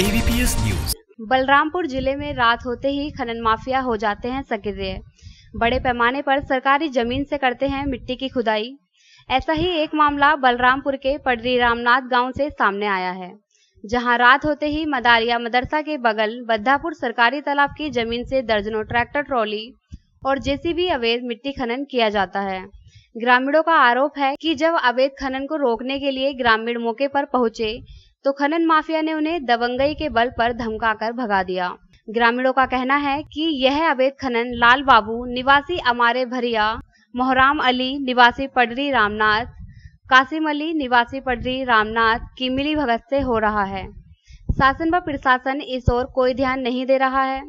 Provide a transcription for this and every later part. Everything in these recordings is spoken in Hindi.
एस न्यूज़ बलरामपुर ज़िले में रात होते ही खनन माफिया हो जाते हैं सक्रिय बड़े पैमाने पर सरकारी ज़मीन से करते हैं मिट्टी की खुदाई। ऐसा ही एक मामला बलरामपुर के पडरी रामनाथ गाँव से सामने आया है, जहाँ रात होते ही मदारिया मदरसा के बगल बद्धापुर सरकारी तालाब की ज़मीन से दर्जनों ट्रैक्टर, ट्रॉली और जेसीबी अवैध मिट्टी खनन किया जाता है। ग्रामीणों का आरोप है कि जब अवैध खनन को रोकने के लिए ग्रामीण मौके पर पहुँचे तो खनन माफिया ने उन्हें दबंगई के बल पर धमकाकर भगा दिया। ग्रामीणों का कहना है कि यह अवैध खनन लाल बाबू, निवासी अमारे भरिया, मोहराम अली, निवासी पडरी रामनाथ, कासिम अली, निवासी पडरी रामनाथ की मिली भगत से हो रहा है। शासन व प्रशासन इस ओर कोई ध्यान नहीं दे रहा है।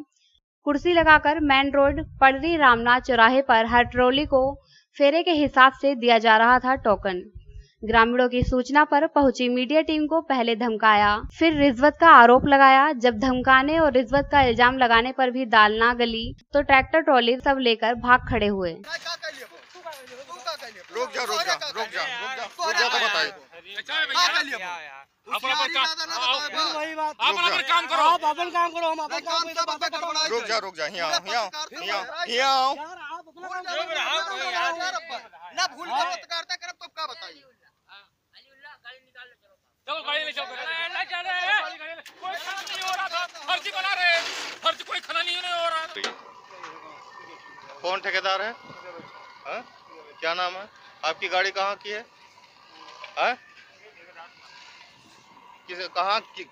कुर्सी लगाकर मेन रोड, पडरी रामनाथ चौराहे पर हर ट्रॉली को फेरे के हिसाब से दिया जा रहा था टोकन। ग्रामीणों की सूचना पर पहुँची मीडिया टीम को पहले धमकाया। फिर रिश्वत का आरोप लगाया। जब धमकाने और रिश्वत का इल्ज़ाम लगाने पर भी दाल ना गली तो ट्रैक्टर ट्रॉली सब लेकर भाग खड़े हुए। रुक जा रुक जा रुक जा रुक जा रुक जा तो बताइए अपना पर काम वही बात अपना पर काम करो आप अपन काम करो हम अपन काम करो बातें करो रुक जा रुक जा यहाँ आओ यहाँ आओ, यहाँ आओ, यहाँ आओ यार आप अपना काम करो ना भूल कर पत्रकारिता करब तो का बताइए चलो गाड़ी ले चलो ले चले कोई खनन नहीं हो रहा था फर्जी बना रहे हैं। फर्जी कोई खनन नहीं हो रहा था कौन ठेकेदार है हाँ? क्या नाम है आपकी गाड़ी कहाँ की है हाँ? किस कहाँ की